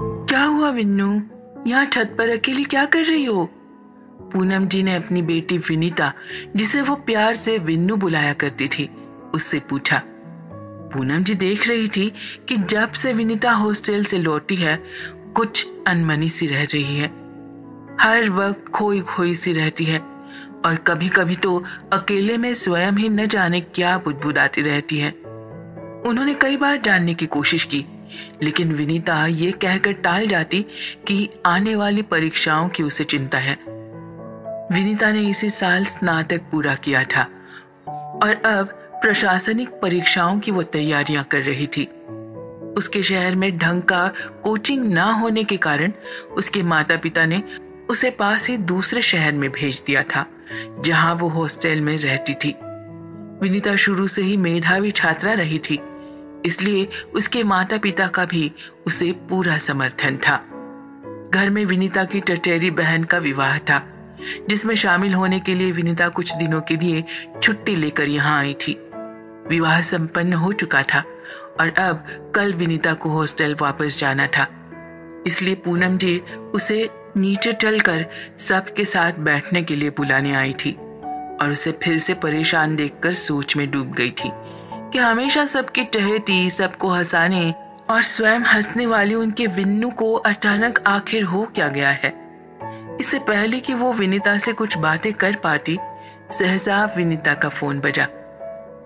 क्या हुआ विन्नू यहाँ छत पर अकेली क्या कर रही हो? पूनम जी ने अपनी बेटी विनीता, जिसे वो प्यार से विन्नू बुलाया करती थी, उससे पूछा। पूनम जी देख रही थी कि जब से विनीता हॉस्टल से लौटी है, कुछ अनमनी सी रह रही है। हर वक्त खोई खोई सी रहती है और कभी कभी तो अकेले में स्वयं ही न जाने क्या बुदबुदाती रहती है। उन्होंने कई बार जानने की कोशिश की लेकिन विनीता ये कहकर टाल जाती कि आने वाली परीक्षाओं की उसे चिंता है। विनीता ने इसी साल स्नातक पूरा किया था और अब प्रशासनिक परीक्षाओं की वो तैयारियाँ कर रही थी। उसके शहर में ढंग का कोचिंग ना होने के कारण उसके माता पिता ने उसे पास ही दूसरे शहर में भेज दिया था, जहाँ वो हॉस्टल में रहती थी। विनीता शुरू से ही मेधावी छात्रा रही थी। इसलिए उसके माता पिता का भी उसे पूरा समर्थन था। घर में विनीता की टटेरी बहन का विवाह था, जिसमें शामिल होने के लिए विनीता कुछ दिनों के लिए छुट्टी लेकर यहाँ आई थी। विवाह संपन्न हो चुका था और अब कल विनीता को हॉस्टल वापस जाना था। इसलिए पूनम जी उसे नीचे चलकर सबके साथ बैठने के लिए बुलाने आई थी और उसे फिर से परेशान देखकर सोच में डूब गई थी। कि हमेशा सबके टहती सबको हंसाने और स्वयं हंसने वाली उनके विन्नू को अचानक आखिर हो क्या गया है? इससे पहले कि वो विनीता से कुछ बातें कर पाती, सहसा विनीता का फ़ोन बजा।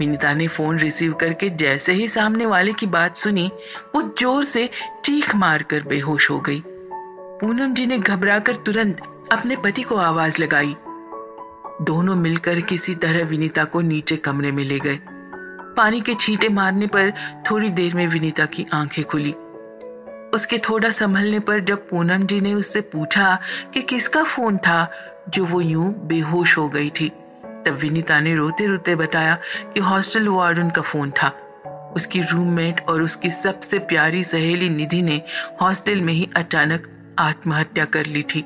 विनीता ने फ़ोन रिसीव करके जैसे ही सामने वाले की बात सुनी, वो ज़ोर से चीख मार कर बेहोश हो गई। पूनम जी ने घबराकर तुरंत अपने पति को आवाज़ लगाई। दोनों मिलकर किसी तरह विनीता को नीचे कमरे में ले गए। पानी के छींटे मारने पर थोड़ी देर में विनीता की आँखें खुली। उसके थोड़ा संभलने पर जब पूनम जी ने उससे पूछा कि किसका फ़ोन था, जो वो यूँ बेहोश हो गई थी, तब विनीता ने रोते रोते बताया कि हॉस्टल वार्डन का फ़ोन था। उसकी रूममेट और उसकी सबसे प्यारी सहेली निधि ने हॉस्टल में ही अचानक आत्महत्या कर ली थी।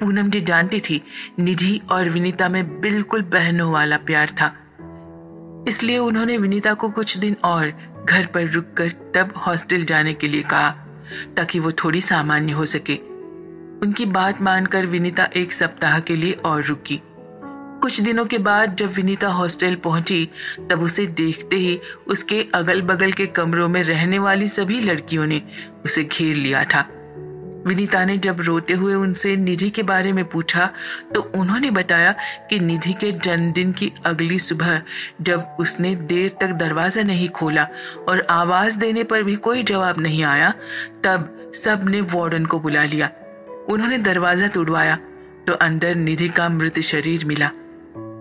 पूनम जी जानती थी, निधि और विनीता में बिल्कुल बहनों वाला प्यार था। इसलिए उन्होंने विनीता को कुछ दिन और घर पर रुककर तब हॉस्टल जाने के लिए कहा, ताकि वो थोड़ी सामान्य हो सके। उनकी बात मानकर विनीता एक सप्ताह के लिए और रुकी। कुछ दिनों के बाद जब विनीता हॉस्टल पहुँची, तब उसे देखते ही उसके अगल बगल के कमरों में रहने वाली सभी लड़कियों ने उसे घेर लिया था। विनीता ने जब रोते हुए उनसे निधि के बारे में पूछा तो उन्होंने बताया कि निधि के जन्मदिन की अगली सुबह, जब उसने देर तक दरवाज़ा नहीं खोला और आवाज़ देने पर भी कोई जवाब नहीं आया, तब सबने वार्डन को बुला लिया। उन्होंने दरवाज़ा तोड़वाया तो अंदर निधि का मृत शरीर मिला।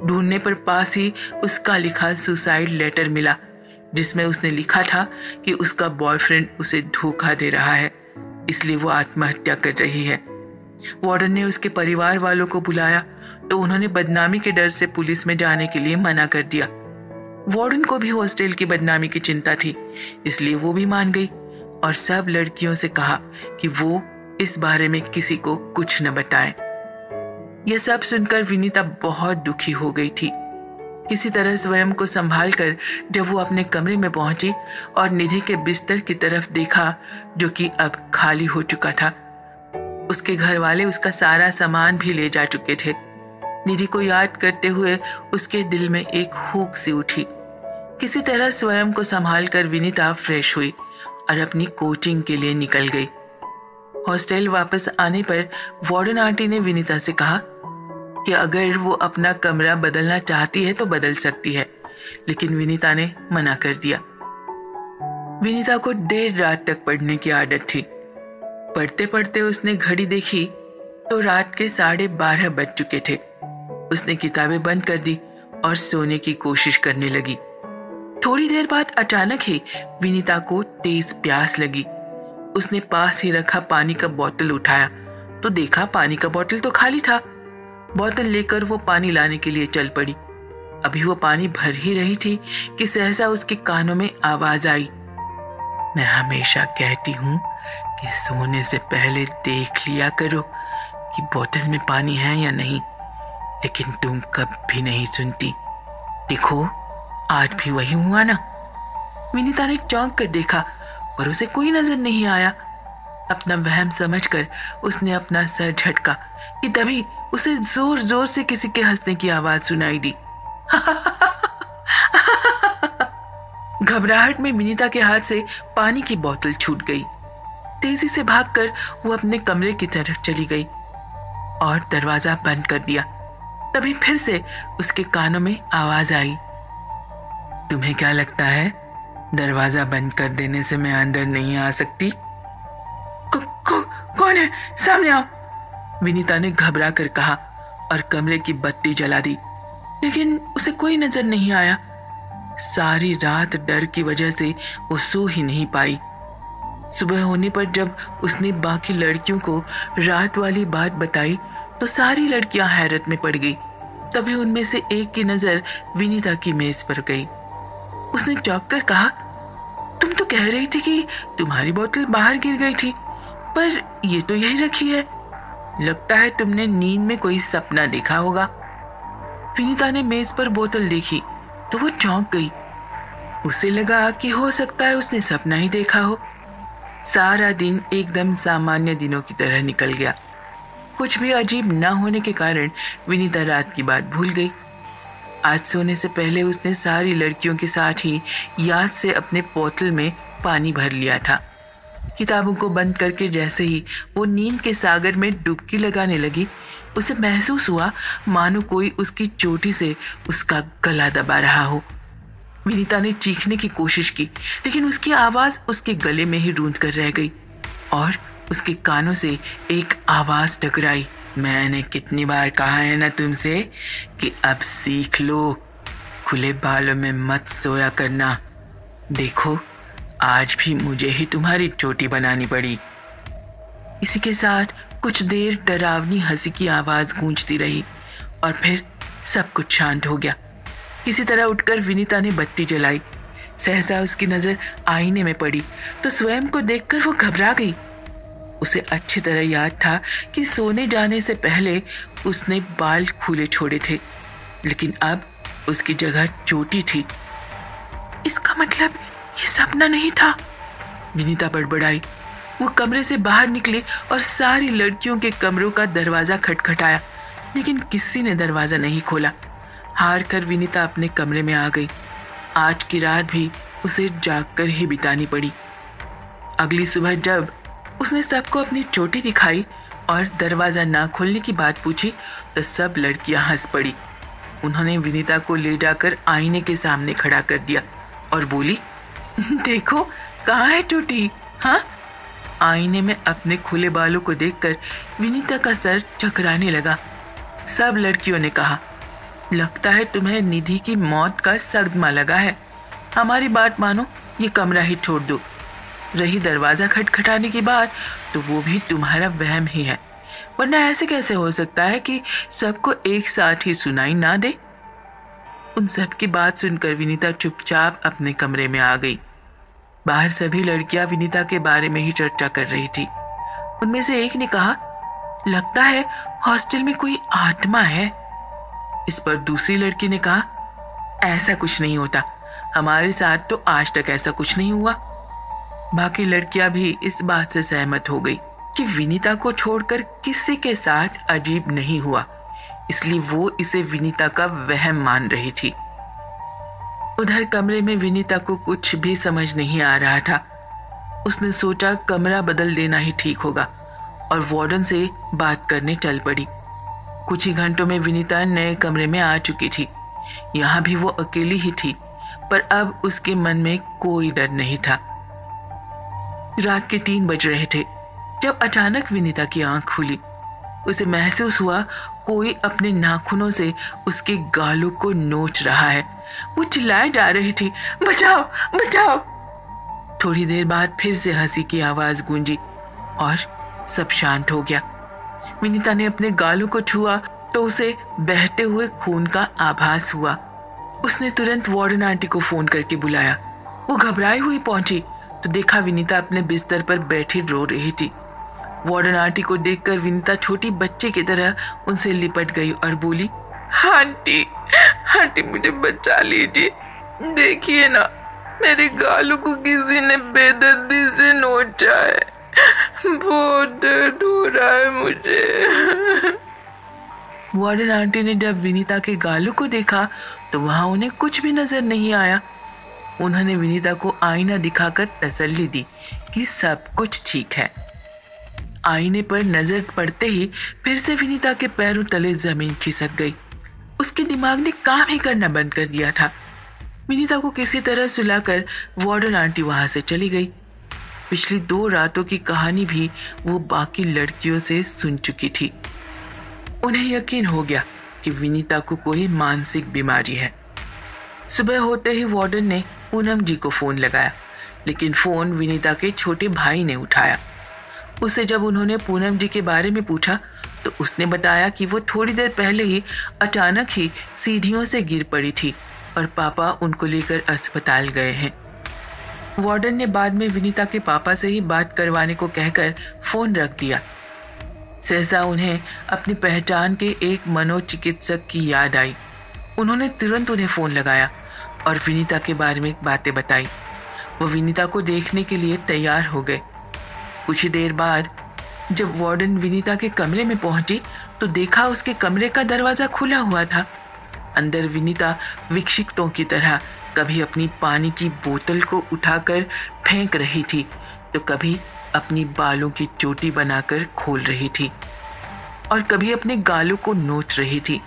ढूँढने पर पास ही उसका लिखा सुसाइड लेटर मिला, जिसमें उसने लिखा था कि उसका बॉयफ्रेंड उसे धोखा दे रहा है। इसलिए वो आत्महत्या कर रही है। वार्डन ने उसके परिवार वालों को बुलाया तो उन्होंने बदनामी के डर से पुलिस में जाने के लिए मना कर दिया। वार्डन को भी हॉस्टल की बदनामी की चिंता थी, इसलिए वो भी मान गई और सब लड़कियों से कहा कि वो इस बारे में किसी को कुछ न बताए। ये सब सुनकर विनीता बहुत दुखी हो गई थी। किसी तरह स्वयं को संभाल कर जब वो अपने कमरे में पहुँची और निधि के बिस्तर की तरफ़ देखा, जो कि अब खाली हो चुका था, उसके घर वाले उसका सारा सामान भी ले जा चुके थे। निधि को याद करते हुए उसके दिल में एक हुक सी उठी। किसी तरह स्वयं को संभाल कर विनीता फ्रेश हुई और अपनी कोचिंग के लिए निकल गई। हॉस्टल वापस आने पर वार्डन आंटी ने विनीता से कहा कि अगर वो अपना कमरा बदलना चाहती है तो बदल सकती है। लेकिन विनीता ने मना कर दिया। विनीता को देर रात तक पढ़ने की आदत थी। पढ़ते पढ़ते उसने घड़ी देखी तो रात के साढ़े बारह बज चुके थे। उसने किताबें बंद कर दी और सोने की कोशिश करने लगी। थोड़ी देर बाद अचानक ही विनीता को तेज प्यास लगी। उसने पास ही रखा पानी का बोतल उठाया। तो देखा पानी का बोतल तो खाली था। बोतल लेकर वो पानी लाने के लिए चल पड़ी। अभी वो पानी भर ही रही थी कि सहसा उसके कानों में आवाज़ आई। मैं हमेशा कहती हूँ कि सोने से पहले देख लिया करो कि बोतल में पानी है या नहीं, लेकिन तुम कब भी नहीं सुनती। देखो, आज भी वही हुआ ना। विनीता ने चौंक कर देखा, पर उसे कोई नज़र नहीं आया। अपना वहम समझकर उसने अपना सर झटका कि तभी उसे ज़ोर ज़ोर से किसी के हंसने की आवाज़ सुनाई दी। घबराहट में विनीता के हाथ से पानी की बोतल छूट गई। तेज़ी से भागकर वो अपने कमरे की तरफ़ चली गई और दरवाज़ा बंद कर दिया। तभी फिर से उसके कानों में आवाज़ आई। तुम्हें क्या लगता है? दरवाज़ा बंद कर देने से मैं अंदर नहीं आ सकती? कौन है? सामने आओ। विनीता ने घबरा कर कहा और कमरे की बत्ती जला दी, लेकिन उसे कोई नज़र नहीं आया। सारी रात डर की वजह से वो सो ही नहीं पाई। सुबह होने पर जब उसने बाकी लड़कियों को रात वाली बात बताई तो सारी लड़कियाँ हैरत में पड़ गई। तभी उनमें से एक की नज़र विनीता की मेज पर गई। उसने चौंक कर कहा, तुम तो कह रही थी कि तुम्हारी बोतल बाहर गिर गई थी। पर ये तो यही रखी है। लगता है तुमने नींद में कोई सपना देखा होगा। विनीता ने मेज पर बोतल देखी तो वो चौंक गई। उसे लगा कि हो सकता है उसने सपना ही देखा हो। सारा दिन एकदम सामान्य दिनों की तरह निकल गया। कुछ भी अजीब न होने के कारण विनीता रात की बात भूल गई। आज सोने से पहले उसने सारी लड़कियों के साथ ही याद से अपने बोतल में पानी भर लिया था। किताबों को बंद करके जैसे ही वो नींद के सागर में डुबकी लगाने लगी, उसे महसूस हुआ, मानो कोई उसकी चोटी से उसका गला दबा रहा हो। विनीता ने चीखने की कोशिश की, लेकिन उसकी आवाज़ उसके गले में ही रूंध कर रह गई और उसके कानों से एक आवाज़ टकराई। मैंने कितनी बार कहा है ना तुमसे कि अब सीख लो, खुले बालों में मत सोया करना। देखो आज भी मुझे ही तुम्हारी चोटी बनानी पड़ी। इसी के साथ कुछ देर डरावनी हँसी की आवाज़ गूंजती रही और फिर सब कुछ शांत हो गया। किसी तरह उठकर विनीता ने बत्ती जलाई। सहसा उसकी नज़र आईने में पड़ी तो स्वयं को देखकर वो घबरा गई। उसे अच्छी तरह याद था कि सोने जाने से पहले उसने बाल खुले छोड़े थे, लेकिन अब उसकी जगह चोटी थी। इसका मतलब ये सपना नहीं था। विनीता बड़बड़ाई। वो कमरे से बाहर निकली और सारी लड़कियों के कमरों का दरवाज़ा खटखटाया, लेकिन किसी ने दरवाज़ा नहीं खोला। हार कर विनीता अपने कमरे में आ गई। आज की रात भी उसे जागकर ही बितानी पड़ी। अगली सुबह जब उसने सबको अपनी चोटी दिखाई और दरवाज़ा ना खोलने की बात पूछी तो सब लड़कियाँ हंस पड़ी। उन्होंने विनीता को ले जाकर आईने के सामने खड़ा कर दिया और बोली देखो, कहाँ है टूटी? हाँ? आईने में अपने खुले बालों को देखकर विनीता का सर चकराने लगा। सब लड़कियों ने कहा, लगता है तुम्हें निधि की मौत का सदमा लगा है। हमारी बात मानो, ये कमरा ही छोड़ दो। रही दरवाज़ा खटखटाने की बात तो वो भी तुम्हारा वहम ही है। वरना ऐसे कैसे हो सकता है कि सबको एक साथ ही सुनाई ना दे? उन सब की बात सुनकर विनीता चुपचाप अपने कमरे में आ गई। बाहर सभी लड़कियाँ विनीता के बारे में ही चर्चा कर रही थी। उनमें से एक ने कहा, लगता है हॉस्टल में कोई आत्मा है। इस पर दूसरी लड़की ने कहा, ऐसा कुछ नहीं होता। हमारे साथ तो आज तक ऐसा कुछ नहीं हुआ। बाकी लड़कियाँ भी इस बात से सहमत हो गई कि विनीता को छोड़कर किसी के साथ अजीब नहीं हुआ, इसलिए वो इसे विनीता का वहम मान रही थी। उधर कमरे में विनीता को कुछ भी समझ नहीं आ रहा था। उसने सोचा कमरा बदल देना ही ठीक होगा, और वार्डन से बात करने चल पड़ी। कुछ ही घंटों में विनीता नए कमरे में आ चुकी थी। यहाँ भी वो अकेली ही थी, पर अब उसके मन में कोई डर नहीं था। रात के तीन बज रहे थे, जब अचानक विनीता की आँख खुली। उसे महसूस हुआ, कोई अपने नाखूनों से उसके गालों को नोच रहा है। वो चिल्लाए जा रही थी, बचाओ बचाओ। थोड़ी देर बाद फिर से हँसी की आवाज़ गूंजी और सब शांत हो गया। विनीता ने अपने गालों को छुआ तो उसे बहते हुए खून का आभास हुआ। उसने तुरंत वार्डन आंटी को फ़ोन करके बुलाया। वो घबराई हुई पहुँची तो देखा विनीता अपने बिस्तर पर बैठी रो रही थी। वार्डन आंटी को देखकर विनीता छोटी बच्चे की तरह उनसे लिपट गई और बोली, आंटी आंटी मुझे बचा लीजिए। देखिए ना, मेरे गालों को किसी ने बेदर्दी से नोचा है। बहुत दर्द हो रहा है मुझे। वार्डन आंटी ने जब विनीता के गालों को देखा तो वहाँ उन्हें कुछ भी नज़र नहीं आया। उन्होंने विनीता को आईना दिखाकर तसल्ली दी कि सब कुछ ठीक है। आईने पर नज़र पड़ते ही फिर से विनीता के पैरों तले ज़मीन खिसक गई। उसके दिमाग ने काम ही करना बंद कर दिया था। विनीता को किसी तरह सुलाकर वार्डन आंटी वहाँ से चली गई। पिछली दो रातों की कहानी भी वो बाकी लड़कियों से सुन चुकी थी। उन्हें यकीन हो गया कि विनीता को कोई मानसिक बीमारी है। सुबह होते ही वार्डन ने पूनम जी को फ़ोन लगाया, लेकिन फ़ोन विनीता के छोटे भाई ने उठाया। उसे जब उन्होंने पूनम जी के बारे में पूछा तो उसने बताया कि वो थोड़ी देर पहले ही अचानक ही सीढ़ियों से गिर पड़ी थी और पापा उनको लेकर अस्पताल गए हैं। वार्डन ने बाद में विनीता के पापा से ही बात करवाने को कहकर फ़ोन रख दिया। सहसा उन्हें अपनी पहचान के एक मनोचिकित्सक की याद आई। उन्होंने तुरंत उन्हें फ़ोन लगाया और विनीता के बारे में बातें बताई। वो विनीता को देखने के लिए तैयार हो गए। कुछ ही देर बाद जब वार्डन विनीता के कमरे में पहुँची तो देखा उसके कमरे का दरवाज़ा खुला हुआ था। अंदर विनीता विक्षिप्तों की तरह कभी अपनी पानी की बोतल को उठाकर फेंक रही थी तो कभी अपनी बालों की चोटी बनाकर खोल रही थी और कभी अपने गालों को नोच रही थी।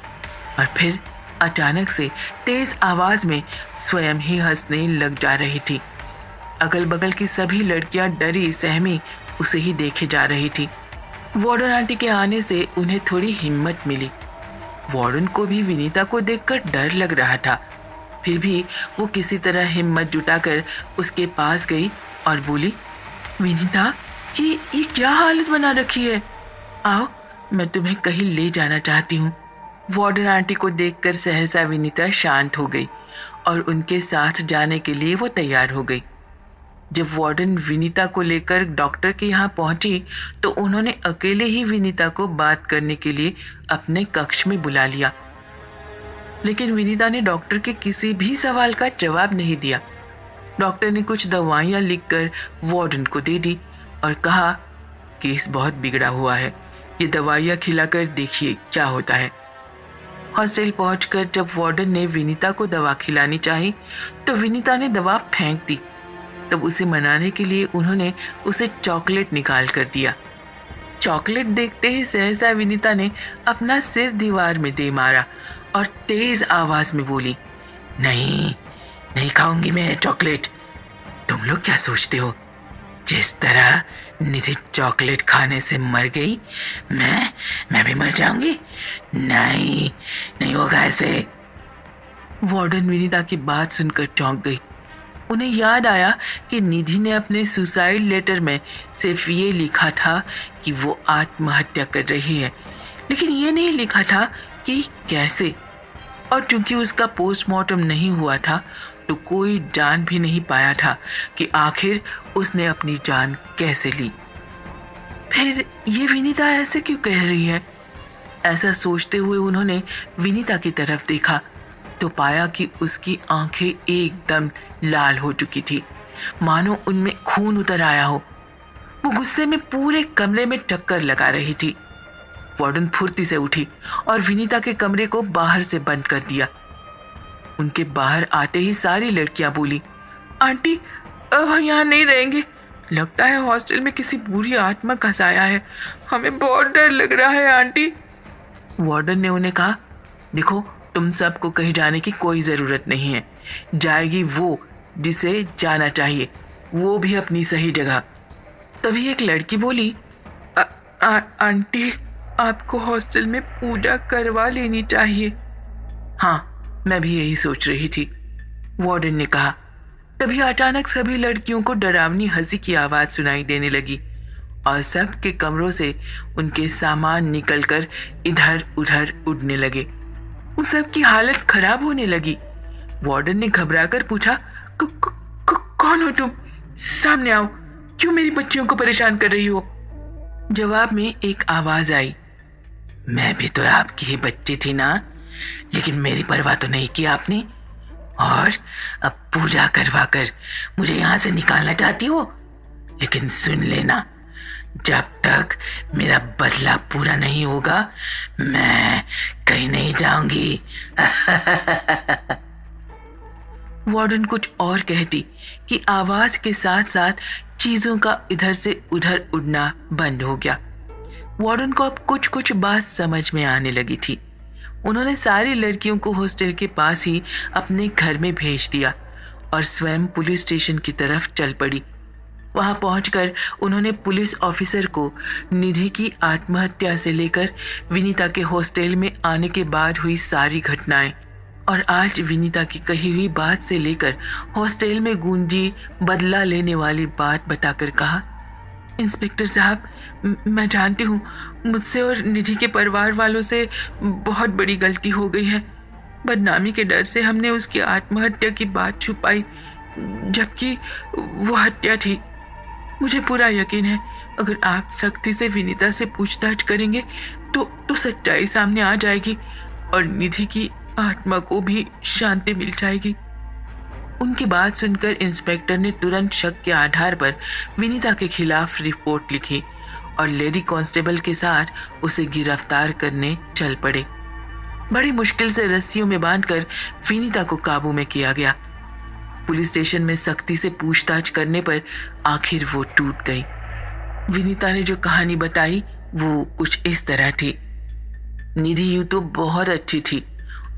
और फिर अचानक से तेज आवाज़ में स्वयं ही हंसने लग जा रही थी। अगल बगल की सभी लड़कियाँ डरी, सहमी उसे ही देखे जा रही थी। वार्डन आंटी के आने से उन्हें थोड़ी हिम्मत मिली। वार्डन को भी विनीता को देखकर डर लग रहा था। फिर भी वो किसी तरह हिम्मत जुटाकर उसके पास गई और बोली, विनीता, ये ये क्या हालत बना रखी है? आओ, मैं तुम्हें कहीं ले जाना चाहती हूँ। वार्डन आंटी को देखकर सहसा विनीता शांत हो गई और उनके साथ जाने के लिए वो तैयार हो गई। जब वार्डन विनीता को लेकर डॉक्टर के यहाँ पहुँची तो उन्होंने अकेले ही विनीता को बात करने के लिए अपने कक्ष में बुला लिया। लेकिन विनीता ने डॉक्टर के किसी भी सवाल का जवाब नहीं दिया। डॉक्टर ने कुछ दवाइयाँ लिखकर वार्डन को दे दी और कहा, केस बहुत बिगड़ा हुआ है। ये दवाइयाँ खिलाकर देखिए क्या होता है। हॉस्टल पहुंचकर जब वार्डन ने विनीता को दवा खिलानी चाही तो विनीता ने दवा फेंक दी। तब उसे मनाने के लिए उन्होंने उसे चॉकलेट निकाल कर दिया। चॉकलेट देखते ही सहसा विनीता ने अपना सिर दीवार में दे मारा और तेज आवाज़ में बोली, नहीं नहीं खाऊँगी मैं चॉकलेट। तुम लोग क्या सोचते हो? जिस तरह निधि चॉकलेट खाने से मर गई, मैं मैं भी मर जाऊँगी? नहीं नहीं होगा ऐसे। वार्डन विनीता की बात सुनकर चौंक गई। उन्हें याद आया कि निधि ने अपने सुसाइड लेटर में सिर्फ़ ये लिखा था कि वो आत्महत्या कर रही है। लेकिन ये नहीं लिखा था कि कैसे। और चूँकि उसका पोस्टमार्टम नहीं हुआ था तो कोई जान भी नहीं पाया था कि आखिर उसने अपनी जान कैसे ली। फिर ये विनीता ऐसे क्यों कह रही है? ऐसा सोचते हुए उन्होंने विनीता की तरफ़ देखा। तो पाया कि उसकी आँखें एकदम लाल हो चुकी थी। मानो उनमें खून उतर आया हो। वो गुस्से में पूरे कमरे में टक्कर लगा रही थी। वार्डन फुर्ती से उठी और विनीता के कमरे को बाहर से बंद कर दिया। उनके बाहर आते ही सारी लड़कियाँ बोली, आंटी, अब हम यहाँ नहीं रहेंगे। लगता है हॉस्टल में किसी बुरी आत्मा खसाया है। हमें बहुत डर लग रहा है, आंटी। वार्डन ने उन्हें कहा, देखो तुम सबको कहीं जाने की कोई ज़रूरत नहीं है। जाएगी वो जिसे जाना चाहिए। वो भी अपनी सही जगह। तभी एक लड़की बोली आ, आ, आंटी आपको हॉस्टल में पूजा करवा लेनी चाहिए। हाँ मैं भी यही सोच रही थी। वार्डन ने कहा। तभी अचानक सभी लड़कियों को डरावनी हँसी की आवाज़ सुनाई देने लगी और सब के कमरों से उनके सामान निकलकर इधर उधर उड़ने लगे। उन सब की हालत खराब होने लगी। वार्डन ने घबराकर पूछा कौन हो तुम? सामने आओ। क्यों मेरी बच्चियों को परेशान कर रही हो? जवाब में एक आवाज़ आई, मैं भी तो आपकी ही बच्ची थी ना, लेकिन मेरी परवाह तो नहीं की आपने। और अब पूजा करवा कर मुझे यहाँ से निकालना चाहती हो, लेकिन सुन लेना जब तक मेरा बदला पूरा नहीं होगा, मैं कहीं नहीं जाऊँगी। वार्डन कुछ और कहती कि आवाज़ के साथ साथ चीज़ों का इधर से उधर उड़ना बंद हो गया। वार्डन को अब कुछ कुछ बात समझ में आने लगी थी। उन्होंने सारी लड़कियों को हॉस्टल के पास ही अपने घर में भेज दिया और स्वयं पुलिस स्टेशन की तरफ़ चल पड़ी। वहाँ पहुंचकर उन्होंने पुलिस ऑफिसर को निधि की आत्महत्या से लेकर विनीता के हॉस्टल में आने के बाद हुई सारी घटनाएँ। और आज विनीता की कही हुई बात से लेकर हॉस्टल में गूंजी बदला लेने वाली बात बताकर कहा, इंस्पेक्टर साहब, मैं जानती हूँ, मुझसे और निधि के परिवार वालों से बहुत बड़ी गलती हो गई है। बदनामी के डर से हमने उसकी आत्महत्या की बात छुपाई, जबकि वो हत्या थी। मुझे पूरा यकीन है, अगर आप सख्ती से विनीता से पूछताछ करेंगे तो तो सच्चाई सामने आ जाएगी और निधि की आत्मा को भी शांति मिल जाएगी। उनकी बात सुनकर इंस्पेक्टर ने तुरंत शक के आधार पर विनीता के खिलाफ रिपोर्ट लिखी और लेडी कांस्टेबल के साथ उसे गिरफ़्तार करने चल पड़े। बड़ी मुश्किल से रस्सियों में बांधकर विनीता को काबू में किया गया। पुलिस स्टेशन में सख्ती से पूछताछ करने पर आखिर वो टूट गई। विनीता ने जो कहानी बताई, वो कुछ इस तरह थी। निधि, यू तो बहुत अच्छी थी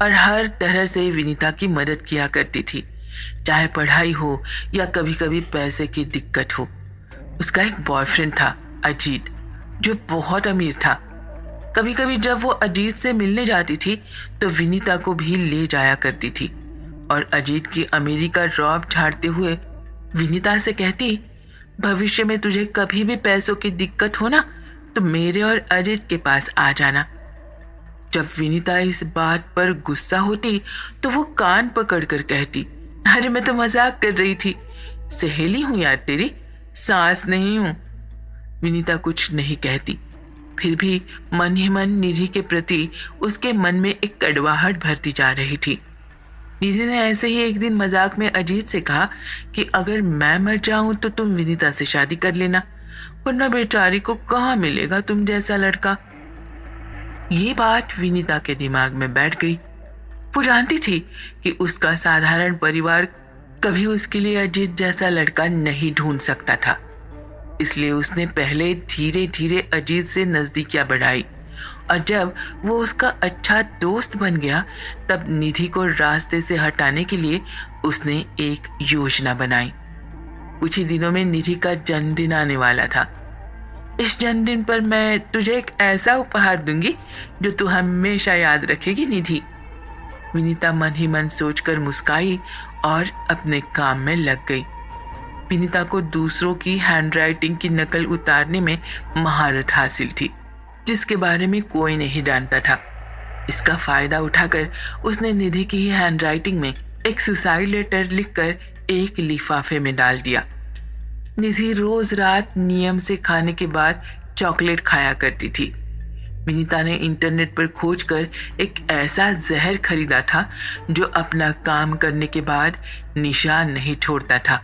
और हर तरह से विनीता की मदद किया करती थी, चाहे पढ़ाई हो या कभी कभी पैसे की दिक्कत हो। उसका एक बॉयफ्रेंड था, अजीत, जो बहुत अमीर था। कभी कभी जब वो अजीत से मिलने जाती थी तो विनीता को भी ले जाया करती थी। और अजीत की अमीरी का रौब झाड़ते हुए विनीता से कहती, भविष्य में तुझे कभी भी पैसों की दिक्कत हो ना तो मेरे और अजीत के पास आ जाना। जब विनीता इस बात पर गुस्सा होती तो वो कान पकड़कर कहती, अरे, मैं तो मज़ाक कर रही थी। सहेली हूँ यार तेरी, सास नहीं हूँ। विनीता कुछ नहीं कहती। फिर भी मन ही मन निधि के प्रति उसके मन में एक कड़वाहट भरती जा रही थी। निधि ने ऐसे ही एक दिन मज़ाक में अजीत से कहा कि अगर मैं मर जाऊँ तो तुम विनीता से शादी कर लेना, वरना बेचारी को कहाँ मिलेगा तुम जैसा लड़का। ये बात विनीता के दिमाग में बैठ गई। वो जानती थी कि उसका साधारण परिवार कभी उसके लिए अजीत जैसा लड़का नहीं ढूंढ सकता था। इसलिए उसने पहले धीरे धीरे अजीत से नजदीकियाँ बढ़ाई। और जब वो उसका अच्छा दोस्त बन गया, तब निधि को रास्ते से हटाने के लिए उसने एक योजना बनाई। कुछ ही दिनों में निधि का जन्मदिन आने वाला था। इस जन्मदिन पर मैं तुझे एक ऐसा उपहार दूँगी, जो तू हमेशा याद रखेगी, निधि। विनीता मन ही मन सोचकर मुस्काई और अपने काम में लग गई। विनीता को दूसरों की हैंडराइटिंग की नकल उतारने में महारत हासिल थी। जिसके बारे में कोई नहीं जानता था। इसका फ़ायदा उठाकर उसने निधि की ही हैंडराइटिंग में एक सुसाइड लेटर लिखकर एक लिफाफे में डाल दिया। निधि रोज रात नियम से खाने के बाद चॉकलेट खाया करती थी। विनीता ने इंटरनेट पर खोजकर एक ऐसा जहर खरीदा था जो अपना काम करने के बाद निशान नहीं छोड़ता था।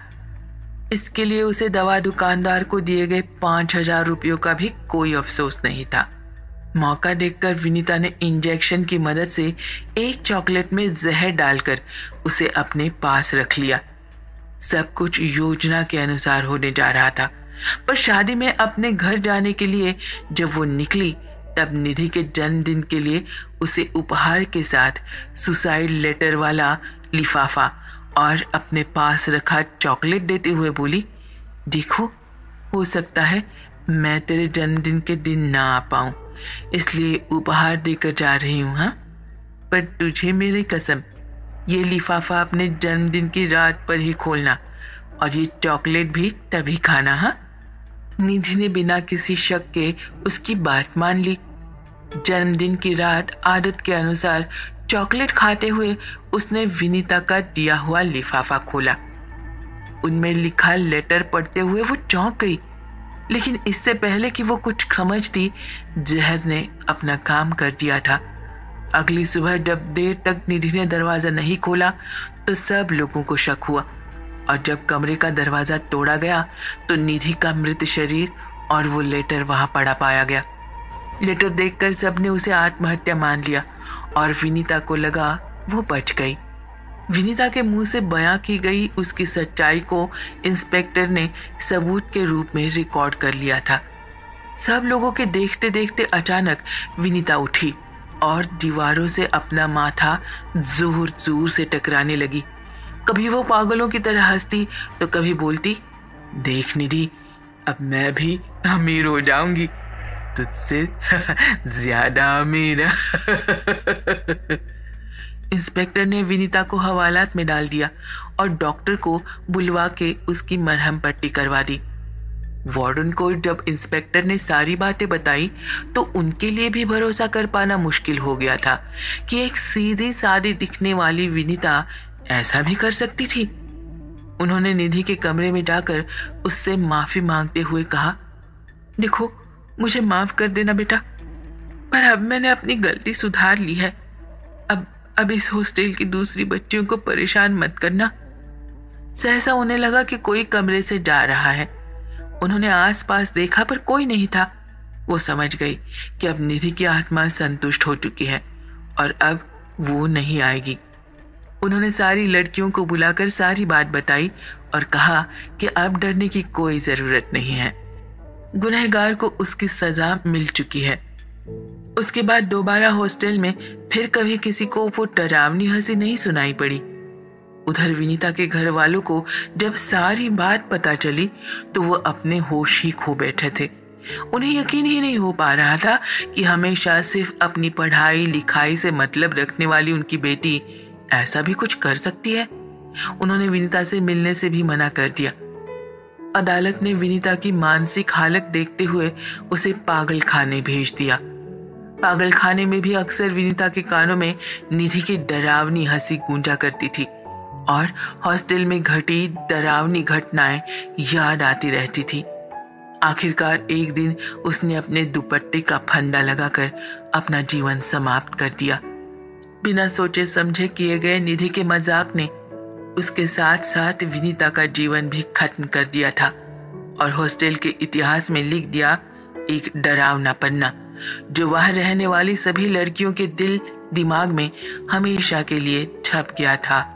इसके लिए उसे दवा दुकानदार को दिए गए पाँच हज़ार रुपयों का भी कोई अफसोस नहीं था। मौका देखकर विनीता ने इंजेक्शन की मदद से एक चॉकलेट में जहर डालकर उसे अपने पास रख लिया। सब कुछ योजना के अनुसार होने जा रहा था। पर शादी में अपने घर जाने के लिए जब वो निकली, तब निधि के जन्मदिन के लिए उसे उपहार के साथ सुसाइड लेटर वाला लिफाफा और अपने पास रखा चॉकलेट देते हुए बोली, देखो, हो सकता है मैं तेरे जन्मदिन के दिन ना आ पाऊँ। इसलिए उपहार देकर जा रही हूँ हाँ? पर तुझे मेरी कसम, ये लिफाफा अपने जन्मदिन की रात पर ही खोलना और ये चॉकलेट भी तभी खाना हाँ? निधि ने बिना किसी शक के उसकी बात मान ली। जन्मदिन की रात आदत के अनुसार चॉकलेट खाते हुए उसने विनीता का दिया हुआ लिफाफा खोला। उनमें लिखा लेटर पढ़ते हुए वो चौंक गई। लेकिन इससे पहले कि वो कुछ समझती, जहर ने अपना काम कर दिया था। अगली सुबह जब देर तक निधि ने दरवाज़ा नहीं खोला तो सब लोगों को शक हुआ। और जब कमरे का दरवाज़ा तोड़ा गया तो निधि का मृत शरीर और वो लेटर वहाँ पड़ा पाया गया। लेटर देखकर सबने उसे आत्महत्या मान लिया और विनीता को लगा वो बच गई। विनीता के मुँह से बयां की गई उसकी सच्चाई को इंस्पेक्टर ने सबूत के रूप में रिकॉर्ड कर लिया था। सब लोगों के देखते देखते अचानक विनीता उठी और दीवारों से अपना माथा ज़ोर ज़ोर से टकराने लगी। कभी वो पागलों की तरह हंसती तो कभी बोलती, देख निधि, अब मैं भी अमीर हो जाऊँगी। तुझसे ज़्यादा अमीर इंस्पेक्टर ने विनीता को हवालात में डाल दिया और डॉक्टर को बुलवा के उसकी मरहम पट्टी करवा दी। वार्डन को जब इंस्पेक्टर ने सारी बातें बताई तो उनके लिए भी भरोसा कर पाना मुश्किल हो गया था कि एक सीधी सादी दिखने वाली विनीता ऐसा भी कर सकती थी। उन्होंने निधि के कमरे में जाकर उससे माफ़ी मांगते हुए कहा, देखो, मुझे माफ़ कर देना बेटा, पर अब मैंने अपनी गलती सुधार ली है। अब अब इस हॉस्टल की दूसरी बच्चियों को परेशान मत करना। सहसा उन्हें लगा कि कोई कमरे से जा रहा है। उन्होंने आसपास देखा, पर कोई नहीं था। वो समझ गई कि अब निधि की आत्मा संतुष्ट हो चुकी है, और अब वो नहीं आएगी। उन्होंने सारी लड़कियों को बुलाकर सारी बात बताई और कहा कि अब डरने की कोई ज़रूरत नहीं है। गुनहगार को उसकी सजा मिल चुकी है। उसके बाद दोबारा हॉस्टल में फिर कभी किसी को वो डरावनी हँसी नहीं सुनाई पड़ी। उधर विनीता के घर वालों को जब सारी बात पता चली तो वो अपने होश ही खो बैठे थे। उन्हें यकीन ही नहीं हो पा रहा था कि हमेशा सिर्फ़ अपनी पढ़ाई लिखाई से मतलब रखने वाली उनकी बेटी ऐसा भी कुछ कर सकती है। उन्होंने विनीता से मिलने से भी मना कर दिया। अदालत ने विनीता की मानसिक हालत देखते हुए उसे पागल खाने भेज दिया। पागल खाने में भी अक्सर विनीता के कानों में निधि की डरावनी हँसी गूंजा करती थी और हॉस्टल में घटी डरावनी घटनाएँ याद आती रहती थी। आखिरकार एक दिन उसने अपने दुपट्टे का फंदा लगाकर अपना जीवन समाप्त कर दिया। बिना सोचे समझे किए गए निधि के मज़ाक ने उसके साथ साथ विनीता का जीवन भी खत्म कर दिया था और हॉस्टल के इतिहास में लिख दिया एक डरावना पन्ना। जो वह रहने वाली सभी लड़कियों के दिल दिमाग में हमेशा के लिए छप गया था।